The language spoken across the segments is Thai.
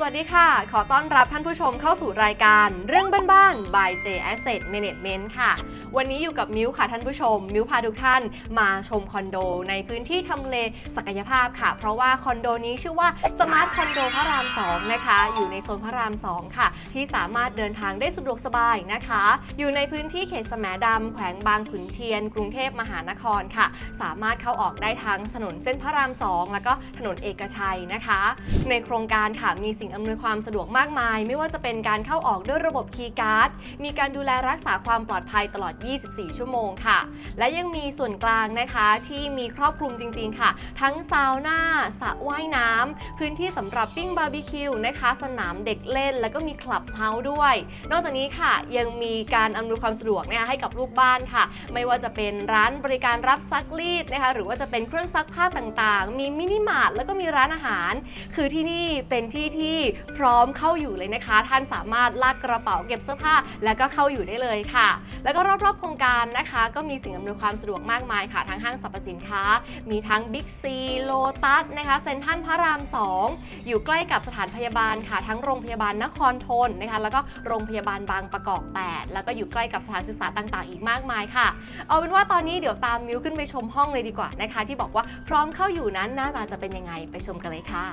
สวัสดีค่ะ ขอต้อนรับท่านผู้ชมเข้าสู่รายการเรื่องบ้านๆ by J Asset Management ค่ะ วันนี้อยู่กับมิวค่ะท่านผู้ชม มิวพาทุกท่านมาชมคอนโด ในพื้นที่ทำเลศักยภาพค่ะ เพราะว่าคอนโดนี้ชื่อว่า Smart Condo พระราม 2 นะคะ อยู่ในโซนพระราม 2 ค่ะ ที่สามารถเดินทางได้สะดวกสบายนะคะ อยู่ในพื้นที่เขตแสมดำแขวงบางขุนเทียน กรุงเทพมหานครค่ะ สามารถเข้าออกได้ทั้งถนนเส้นพระราม 2 แล้วก็ถนนเอกชัยนะคะ ในโครงการค่ะมีสิ่งอำนวยความสะดวกมากมาย ไม่ว่าจะเป็นการเข้าออกด้วยระบบคีย์การ์ด มีการดูแลรักษาความปลอดภัยตลอด 24 ชั่วโมงค่ะ และยังมีส่วนกลางนะคะที่มีครอบคลุมจริง ๆ ค่ะ ทั้งซาวน่าสระว่ายน้ำ พื้นที่สำหรับปิ้งบาร์บีคิวนะคะ สนามเด็กเล่น แล้วก็มี clubhouse ด้วย นอกจากนี้ค่ะยังมีการอำนวยความสะดวกนะคะให้กับลูกบ้านค่ะ ไม่ว่าจะเป็นร้านบริการรับซักรีดนะคะ หรือว่าจะเป็นเครื่องซักผ้าต่างๆ มี minimart แล้วก็มีร้านอาหาร คือที่นี่เป็นที่ที่พร้อมเข้าอยู่เลยนะคะ ท่านสามารถลากกระเป๋าเก็บเสื้อผ้า แล้วก็เข้าอยู่ได้เลยค่ะ แล้วก็รอบๆโครงการนะคะ ก็มีสิ่งอำนวยความสะดวกมากมายค่ะ ทั้งห้างสรรพสินค้า มีทั้งบิ๊กซีโลตัสนะคะเซ็นทรัลพระราม 2 อยู่ใกล้กับสถานพยาบาลค่ะ ทั้งโรงพยาบาลนครธนนะคะ แล้วก็โรงพยาบาลบางปะกอก 8 แล้วก็อยู่ใกล้กับสถานศึกษาต่างๆ อีกมากมายค่ะ เอาเป็นว่าตอนนี้เดี๋ยวตามมิวขึ้นไปชมห้องเลยดีกว่านะคะ ที่บอกว่าพร้อมเข้าอยู่นั้นหน้าตาจะเป็นยังไงไปชมกันเลยค่ะ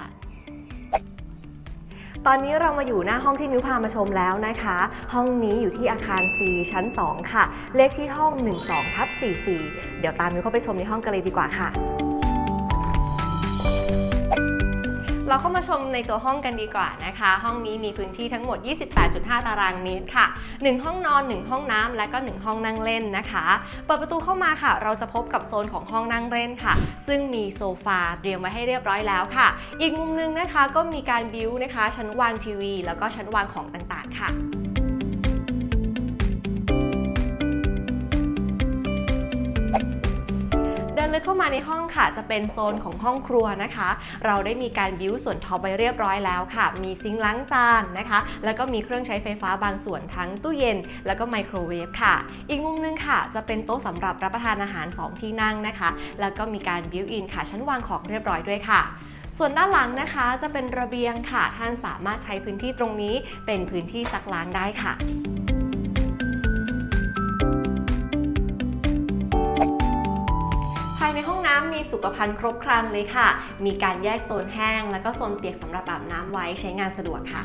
ตอนนี้เรามาอยู่หน้าห้องที่มิวพามาชมแล้วนะคะ ห้องนี้อยู่ที่อาคาร C ชั้น 2 ค่ะ เลขที่ห้อง 12ทับ44 เดี๋ยวตามมิวเข้าไปชมในห้องกันเลยดีกว่าค่ะ เราเข้ามาชมในตัวห้องกันดีกว่านะคะ ห้องนี้มีพื้นที่ทั้งหมด 28.5 ตารางเมตรค่ะ 1 ห้องนอน 1 ห้องน้ำและก็ 1 ห้องนั่งเล่นนะคะ เปิดประตูเข้ามาค่ะ เราจะพบกับโซนของห้องนั่งเล่นค่ะ ซึ่งมีโซฟาเตรียมไว้ให้เรียบร้อยแล้วค่ะ อีกมุมนึงนะคะก็มีการบิวนะคะ ชั้นวางทีวี แล้วก็ชั้นวางของต่างๆ ค่ะ ลยเข้ามาในห้องค่ะ จะเป็นโซนของห้องครัวนะคะ เราได้มีการ built ส่วน top ไว้เรียบร้อยแล้วค่ะ มี sink ล้างจานนะคะ แล้วก็มีเครื่องใช้ไฟฟ้าบางส่วนทั้งตู้เย็น แล้วก็ไมโครเวฟค่ะ อีกมุมนึงค่ะ จะเป็นโต๊ะสำหรับรับประทานอาหาร 2 ที่นั่งนะคะ แล้วก็มีการ built-in ค่ะ ชั้นวางของเรียบร้อยด้วยค่ะส่วนด้านหลังนะคะจะเป็นระเบียงค่ะ ท่านสามารถใช้พื้นที่ตรงนี้เป็นพื้นที่ซักล้างได้ค่ะ มีสุขภัณฑ์ครบครันเลยค่ะ มีการแยกโซนแห้ง แล้วก็โซนเปียกสำหรับอาบน้ำไว้ใช้งานสะดวกค่ะ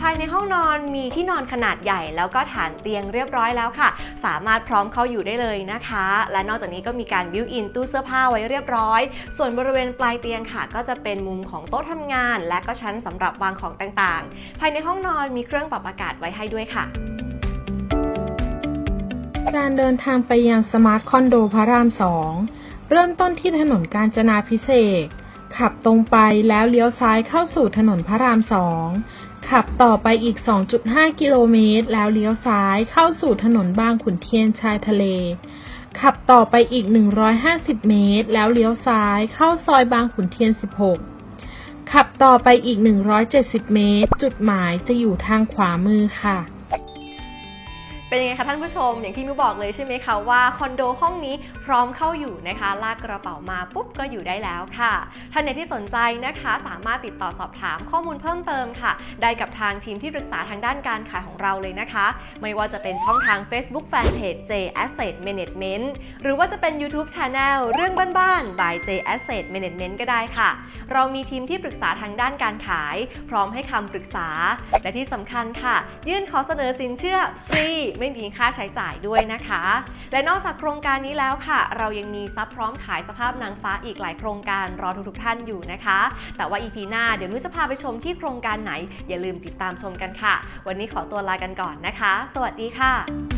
ภายในห้องนอนมีที่นอนขนาดใหญ่ แล้วก็ฐานเตียงเรียบร้อยแล้วค่ะ สามารถพร้อมเข้าอยู่ได้เลยนะคะ และนอกจากนี้ก็มีการบิวอินตู้เสื้อผ้าไว้เรียบร้อย ส่วนบริเวณปลายเตียงค่ะ ก็จะเป็นมุมของโต๊ะทำงาน และก็ชั้นสำหรับวางของต่างๆ ภายในห้องนอนมีเครื่องปรับอากาศไว้ให้ด้วยค่ะ การเดินทางไปยังสมาร์ทคอนโดพระรามสองเริ่มต้นที่ถนนกาญจนาพิเศษขับตรงไปแล้วเลี้ยวซ้ายเข้าสู่ถนนพระรามสองขับต่อไปอีก 2.5 กิโลเมตร แล้วเลี้ยวซ้ายเข้าสู่ถนนบางขุนเทียนชายทะเล ขับต่อไปอีก 150 เมตร แล้วเลี้ยวซ้ายเข้าซอยบางขุนเทียน 16 ขับต่อไปอีก 170 เมตร จุดหมายจะอยู่ทางขวามือค่ะ เป็นยังไงคะท่านผู้ชมอย่างที่มิวบอกเลยใช่ไหมคะว่าคอนโดห้องนี้พร้อมเข้าอยู่นะคะ ลากกระเป๋ามาปุ๊บก็อยู่ได้แล้วค่ะท่านไหนที่สนใจนะคะสามารถติดต่อสอบถามข้อมูลเพิ่มเติมค่ะ ได้กับทางทีมที่ปรึกษาทางด้านการขายของเราเลยนะคะ ไม่ว่าจะเป็นช่องทาง Facebook Fanpage J Asset Management หรือว่าจะเป็น YouTube Channel เรื่องบ้านๆ by J Asset Management ก็ได้ค่ะ เรามีทีมที่ปรึกษาทางด้านการขาย พร้อมให้คำปรึกษา และที่สำคัญค่ะ ยื่นขอเสนอสินเชื่อฟรีไม่มีค่าใช้จ่ายด้วยนะคะ และนอกจากโครงการนี้แล้วค่ะ เรายังมีซับพร้อมขายสภาพนางฟ้าอีกหลายโครงการรอทุกๆท่านอยู่นะคะ แต่ว่า EP หน้าเดี๋ยวมิวจะพาไปชมที่โครงการไหน อย่าลืมติดตามชมกันค่ะ วันนี้ขอตัวลากันก่อนนะคะ สวัสดีค่ะ